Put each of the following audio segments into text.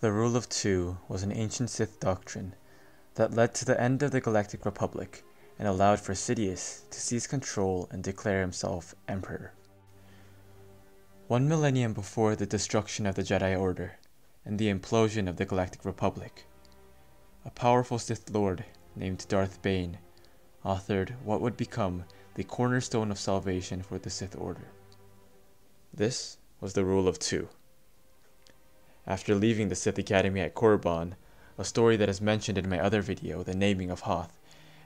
The Rule of Two was an ancient Sith doctrine that led to the end of the Galactic Republic and allowed for Sidious to seize control and declare himself Emperor. One millennium before the destruction of the Jedi Order and the implosion of the Galactic Republic, a powerful Sith Lord named Darth Bane authored what would become the cornerstone of salvation for the Sith Order. This was the Rule of Two. After leaving the Sith Academy at Korriban, a story that is mentioned in my other video, The Naming of Hoth,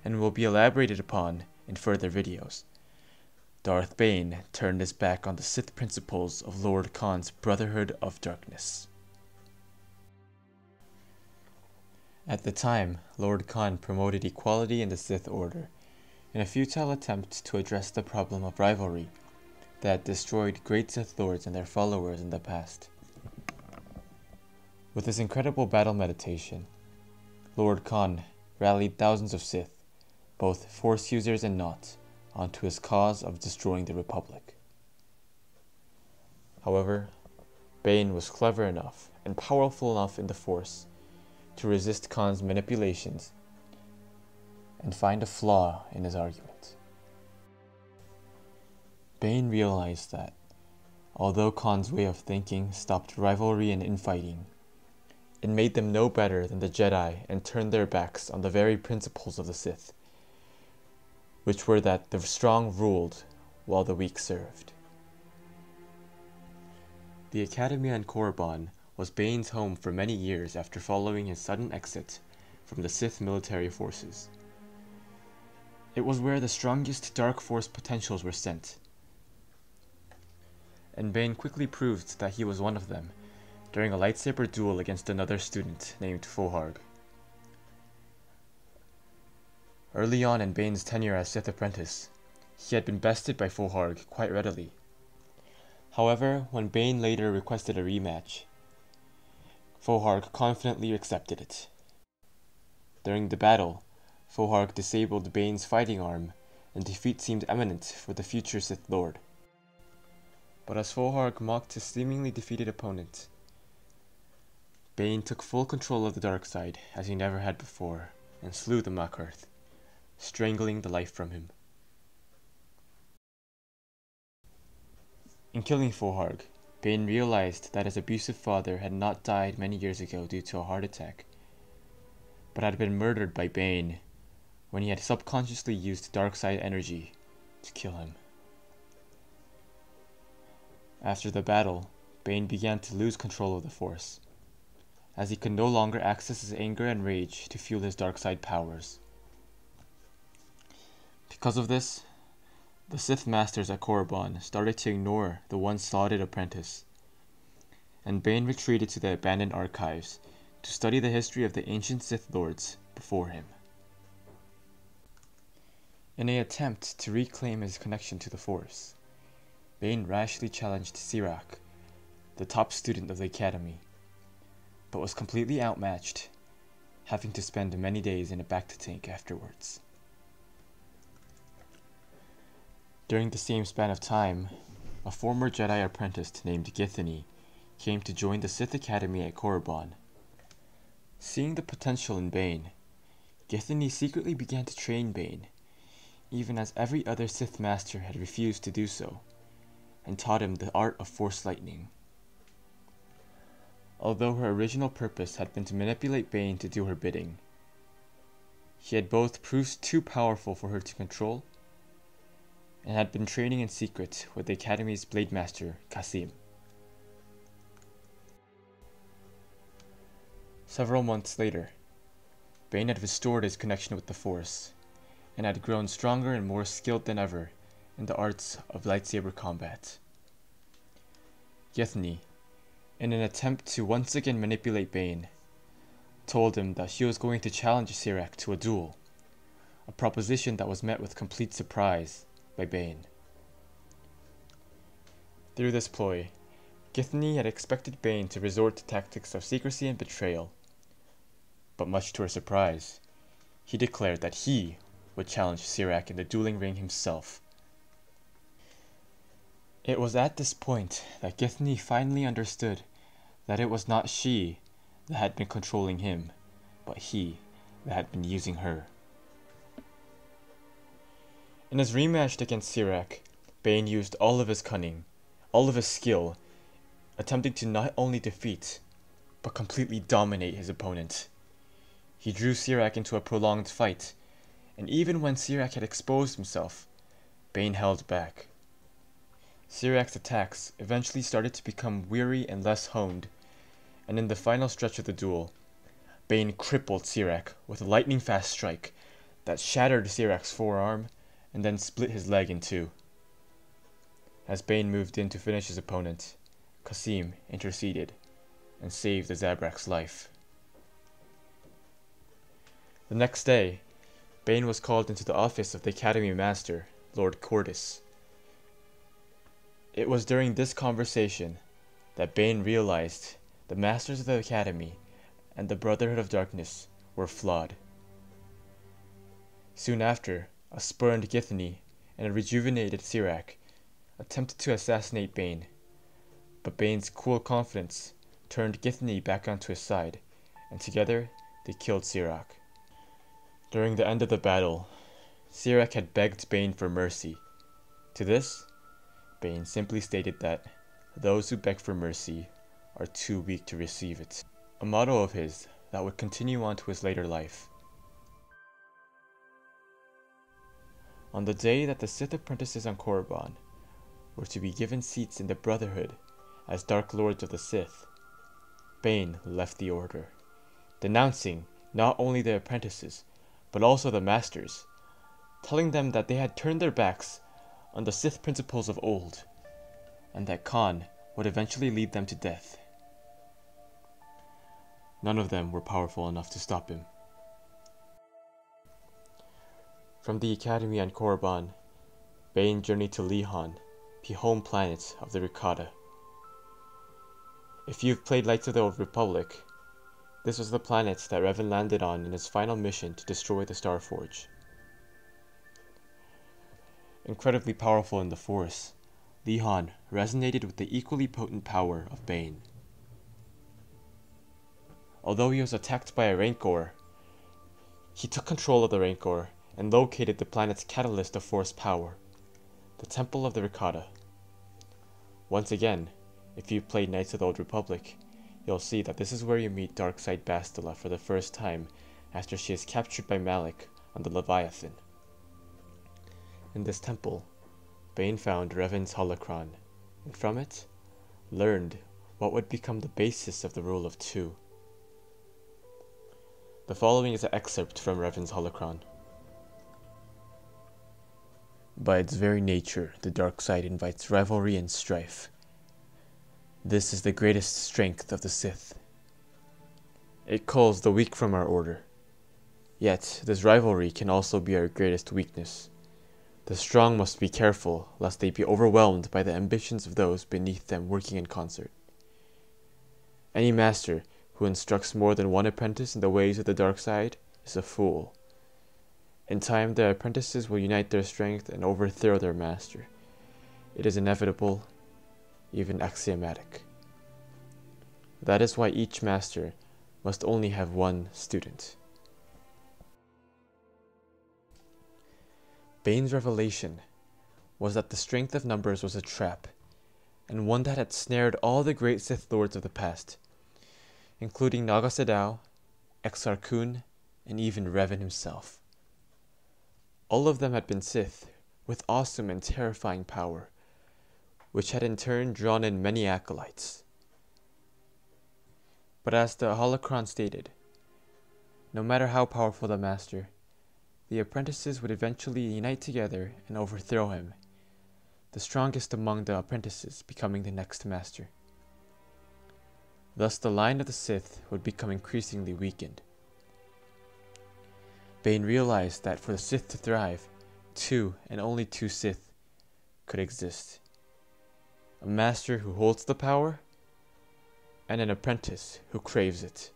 and will be elaborated upon in further videos. Darth Bane turned his back on the Sith principles of Lord Kaan's Brotherhood of Darkness. At the time, Lord Kaan promoted equality in the Sith Order in a futile attempt to address the problem of rivalry that destroyed great Sith Lords and their followers in the past. With his incredible battle meditation, Lord Kaan rallied thousands of Sith, both Force users and not, onto his cause of destroying the Republic. However, Bane was clever enough and powerful enough in the Force to resist Kaan's manipulations and find a flaw in his argument. Bane realized that, although Kaan's way of thinking stopped rivalry and infighting, it made them no better than the Jedi and turned their backs on the very principles of the Sith, which were that the strong ruled while the weak served. The Academy on Korriban was Bane's home for many years after following his sudden exit from the Sith military forces. It was where the strongest Dark Force potentials were sent, and Bane quickly proved that he was one of them during a lightsaber duel against another student named Fohargh. Early on in Bane's tenure as Sith apprentice, he had been bested by Fohargh quite readily. However, when Bane later requested a rematch, Fohargh confidently accepted it. During the battle, Fohargh disabled Bane's fighting arm, and defeat seemed imminent for the future Sith Lord. But as Fohargh mocked his seemingly defeated opponent, Bane took full control of the dark side as he never had before, and slew the Makurth, strangling the life from him. In killing Fohargh, Bane realized that his abusive father had not died many years ago due to a heart attack, but had been murdered by Bane when he had subconsciously used dark side energy to kill him. After the battle, Bane began to lose control of the Force, as he could no longer access his anger and rage to fuel his dark side powers. Because of this, the Sith Masters at Korriban started to ignore the once lauded apprentice, and Bane retreated to the abandoned archives to study the history of the ancient Sith Lords before him. In an attempt to reclaim his connection to the Force, Bane rashly challenged Sirak, the top student of the Academy, but was completely outmatched, having to spend many days in a bacta tank afterwards. During the same span of time, a former Jedi apprentice named Githany came to join the Sith Academy at Korriban. Seeing the potential in Bane, Githany secretly began to train Bane even as every other Sith Master had refused to do so, and taught him the art of Force Lightning. Although her original purpose had been to manipulate Bane to do her bidding, She had both proved too powerful for her to control and had been training in secret with the Academy's Blade Master, Kasim. Several months later, Bane had restored his connection with the Force and had grown stronger and more skilled than ever in the arts of lightsaber combat. Githany, in an attempt to once again manipulate Bane, told him that he was going to challenge Sirak to a duel, a proposition that was met with complete surprise by Bane. Through this ploy, Githany had expected Bane to resort to tactics of secrecy and betrayal, but much to her surprise, he declared that he would challenge Sirak in the dueling ring himself. It was at this point that Githany finally understood that it was not she, that had been controlling him, but he that had been using her. In his rematch against Sirak, Bane used all of his cunning, all of his skill, attempting to not only defeat, but completely dominate his opponent. He drew Sirak into a prolonged fight, and even when Sirak had exposed himself, Bane held back. Sirak's attacks eventually started to become weary and less honed, and in the final stretch of the duel, Bane crippled Sirak with a lightning fast strike that shattered Sirak's forearm and then split his leg in two. As Bane moved in to finish his opponent, Kasim interceded and saved the Zabrak's life. The next day, Bane was called into the office of the Academy Master, Lord Qordis. It was during this conversation that Bane realized the Masters of the Academy and the Brotherhood of Darkness were flawed. Soon after, a spurned Githany and a rejuvenated Sirak attempted to assassinate Bane, but Bane's cool confidence turned Githany back onto his side, and together they killed Sirak. During the end of the battle, Sirak had begged Bane for mercy. To this, Bane simply stated that those who beg for mercy are too weak to receive it, a motto of his that would continue on to his later life. On the day that the Sith apprentices on Korriban were to be given seats in the Brotherhood as Dark Lords of the Sith, Bane left the Order, denouncing not only the apprentices, but also the Masters, telling them that they had turned their backs on the Sith principles of old, and that Kaan would eventually lead them to death. None of them were powerful enough to stop him. From the Academy on Korriban, Bane journeyed to Lehon, the home planet of the Rakata. If you've played Knights of the Old Republic, this was the planet that Revan landed on in his final mission to destroy the Starforge incredibly powerful in the Force, Lehon resonated with the equally potent power of Bane. Although he was attacked by a Rancor, he took control of the Rancor and located the planet's catalyst of Force power, the Temple of the Rakata. Once again, if you've played Knights of the Old Republic, you'll see that this is where you meet Darkside Bastila for the first time after she is captured by Malak on the Leviathan. In this temple, Bane found Revan's holocron, and from it, learned what would become the basis of the rule of two. The following is an excerpt from Revan's holocron. By its very nature, the dark side invites rivalry and strife. This is the greatest strength of the Sith. It calls the weak from our order. Yet, this rivalry can also be our greatest weakness. The strong must be careful lest they be overwhelmed by the ambitions of those beneath them working in concert. Any master who instructs more than one apprentice in the ways of the dark side is a fool. In time, the apprentices will unite their strength and overthrow their master. It is inevitable, even axiomatic. That is why each master must only have one student. Bane's revelation was that the strength of numbers was a trap, and one that had snared all the great Sith lords of the past, including Naga Sadow, Exar Kun, and even Revan himself. All of them had been Sith, with awesome and terrifying power, which had in turn drawn in many acolytes. But as the holocron stated, no matter how powerful the master, the apprentices would eventually unite together and overthrow him, the strongest among the apprentices becoming the next master. Thus, the line of the Sith would become increasingly weakened. Bane realized that for the Sith to thrive, two and only two Sith could exist a master who holds the power, and an apprentice who craves it.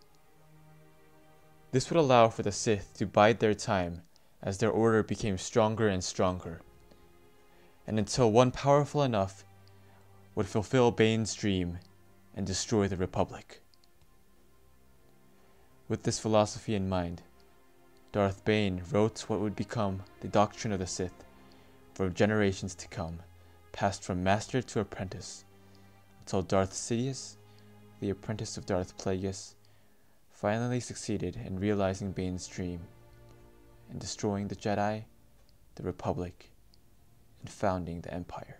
This would allow for the Sith to bide their time as their order became stronger and stronger, and until one powerful enough would fulfill Bane's dream and destroy the Republic. With this philosophy in mind, Darth Bane wrote what would become the doctrine of the Sith for generations to come, passed from master to apprentice, until Darth Sidious, the apprentice of Darth Plagueis, finally succeeded in realizing Bane's dream and destroying the Jedi, the Republic, and founding the Empire.